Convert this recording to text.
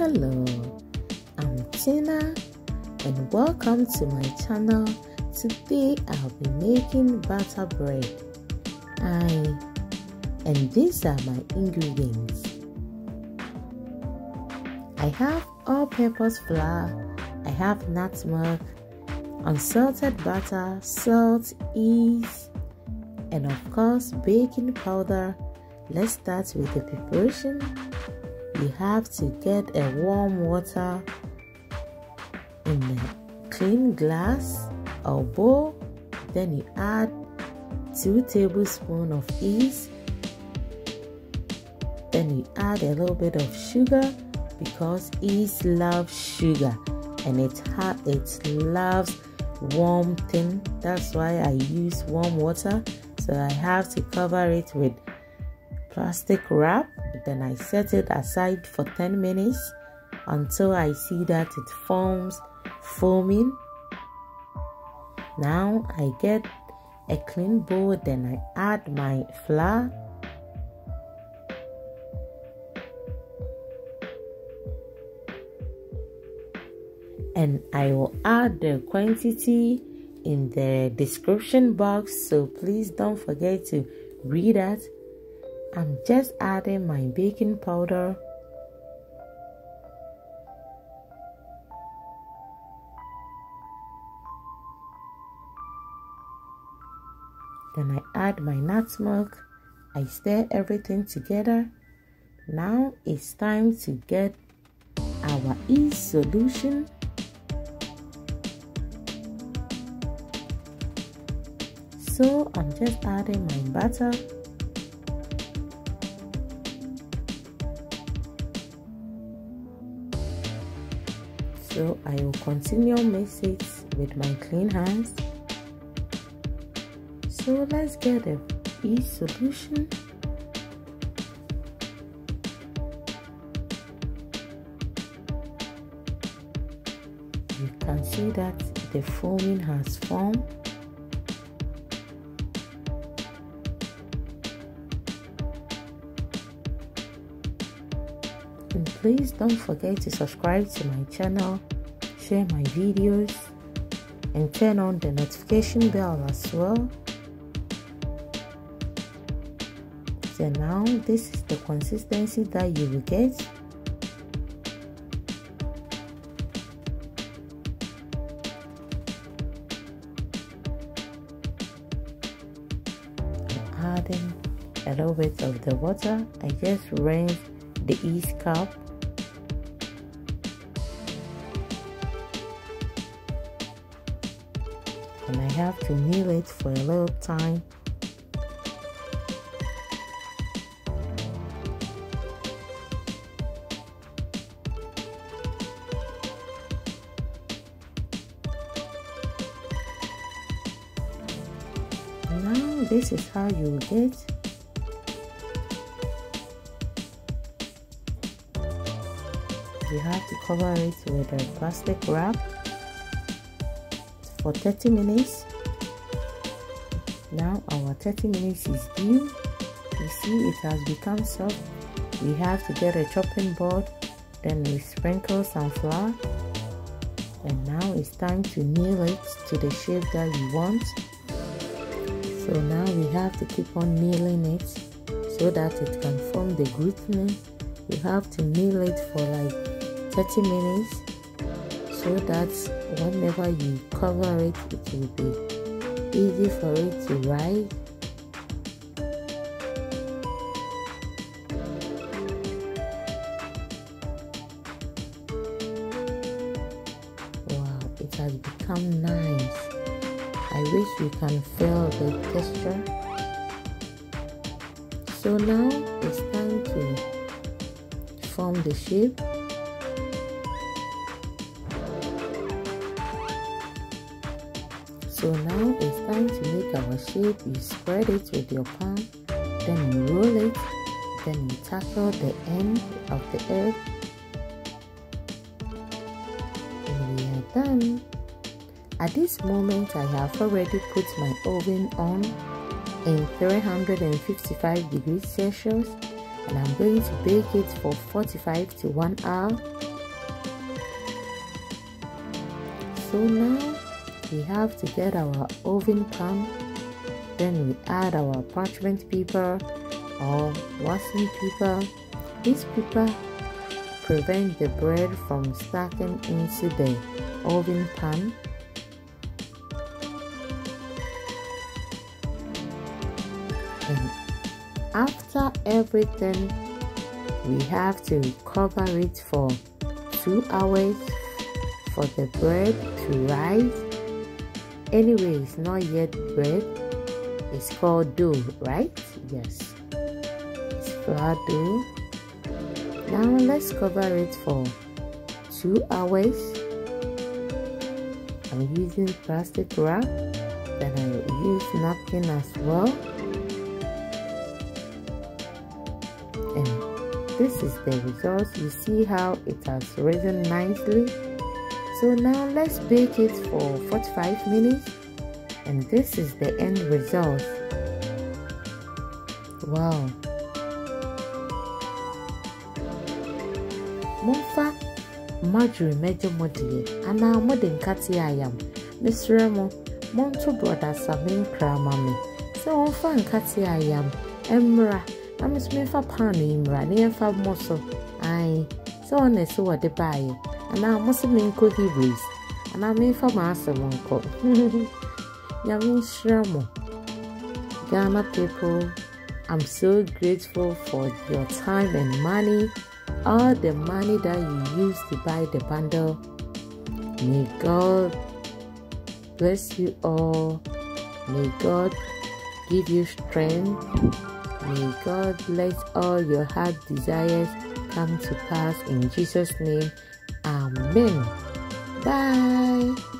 Hello, I'm Tina and welcome to my channel. Today I'll be making butter bread. I and these are my ingredients. I have all-purpose flour, I have nutmeg, unsalted butter, salt, yeast, and of course baking powder. Let's start with the preparation you have to get a warm water in a clean glass or bowl. Then you add 2 tablespoons of yeast. Then you add a little bit of sugar because yeast loves sugar and it ha- it loves warm thing. That's why i use warm water. So i have to cover it with plastic wrap then I set it aside for 10 minutes until I see that it forms foaming. Now I get a clean bowl, then I add my flour. And I will add the quantity in the description box, so please don't forget to read that I'm just adding my baking powder. Then I add my nutmeg I stir everything together. Now it's time to get our yeast solution so I'm just adding my butter so I will continue mix it with my clean hands. So let's get a yeast solution you can see that the foaming has formed and please don't forget to subscribe to my channel share my videos and turn on the notification bell as well. So now this is the consistency that you will get. Adding a little bit of the water. I just rinse the yeast cup. And I have to knead it for a little time. Now this is how you get you have to cover it with a plastic wrap for 30 minutes. Now our 30 minutes is due. You see it has become soft. We have to get a chopping board then we sprinkle some flour and now it's time to nail it to the shape that you want. So now we have to keep on nailing it so that it can form the grouping you have to nail it for like 30 minutes so that whenever you cover it it will be easy for it to rise wow it has become nice. I wish you can feel the texture. So now it's time to form the shape Now it's time to make our shape. You spread it with your palm, then you roll it, then you tackle the end of the earth. And we are done. At this moment, I have already put my oven on in 355 degrees Celsius and I'm going to bake it for 45 to 1 hour. So now we have to get our oven pan then we add our parchment paper or waxing paper. This paper prevent the bread from stacking into the oven pan. And after everything we have to cover it for two hours for the bread to rise anyway it's not yet bread it's called dough right? Yes. It's flour dough now let's cover it for two hours. I'm using plastic wrap then i use napkin as well. And this is the result. You see how it has risen nicely so now let's bake it for 45 minutes. And this is the end result. Wow. Momfa marjorie mɛgye mo deɛ anaa mode nkate ayam mesrɛ mo monto brɔda same nkra ma me sɛ wɔmfa nkate ayam mmra na meso memfa paano yi mmra na yɛmfa mmɔ so ae sɛ ɔna ɛsɛ wɔde anaa mo sɛ menkɔ hebrews. Anaa memfa m'asɛm nkɔ nyame nhyira mo. Ghana people i'm so grateful for your time and money. All the money that you use to buy the bundle. May god bless you all. May god give you strength. May god let all your heart desires come to pass in jesus name Amen. Bye.